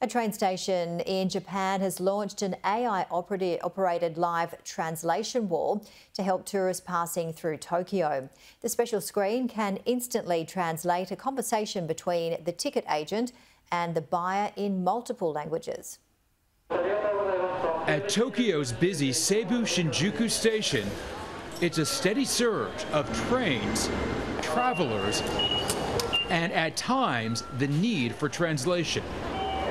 A train station in Japan has launched an AI operated live translation wall to help tourists passing through Tokyo. The special screen can instantly translate a conversation between the ticket agent and the buyer in multiple languages. At Tokyo's busy Seibu Shinjuku station, it's a steady surge of trains, travelers, and at times the need for translation.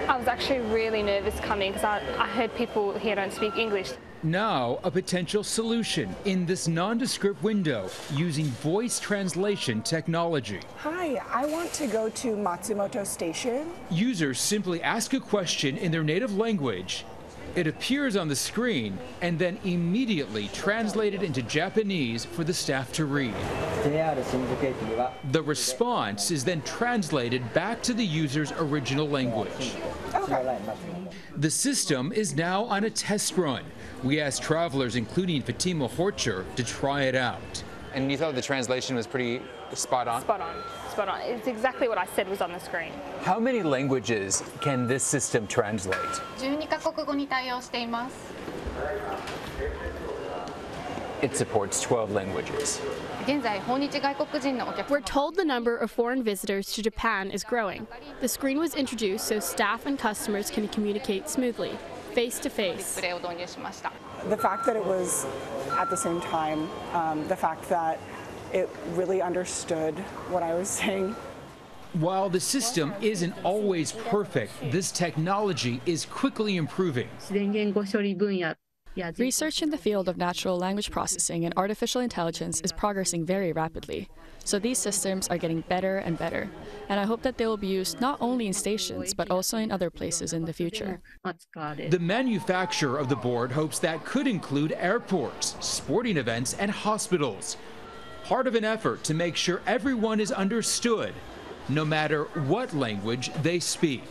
I was actually really nervous coming because I, I heard people here don't speak English. Now, a potential solution in this nondescript window using voice translation technology. Hi, I want to go to Matsumoto Station. Users simply ask a question in their native language it appears on the screen and then immediately translated into Japanese for the staff to read. The response is then translated back to the user's original language. Okay. The system is now on a test run. We asked travelers, including Fatima Horcher, to try it out. And you thought the translation was pretty spot on? Spot on. Spot on. It's exactly what I said was on the screen. How many languages can this system translate? 12カ国語に対応しています。It supports 12 languages. We're told the number of foreign visitors to Japan is growing. The screen was introduced so staff and customers can communicate smoothly, face to face. The fact that it was at the same time, um, the fact that it really understood what I was saying. while the system isn't always perfect, this technology is quickly improving. Research in the field of natural language processing and artificial intelligence is progressing very rapidly. So these systems are getting better and better. And I hope that they will be used not only in stations, but also in other places in the future. The manufacturer of the board hopes that could include airports, sporting events, and hospitals. Part of an effort to make sure everyone is understood, no matter what language they speak.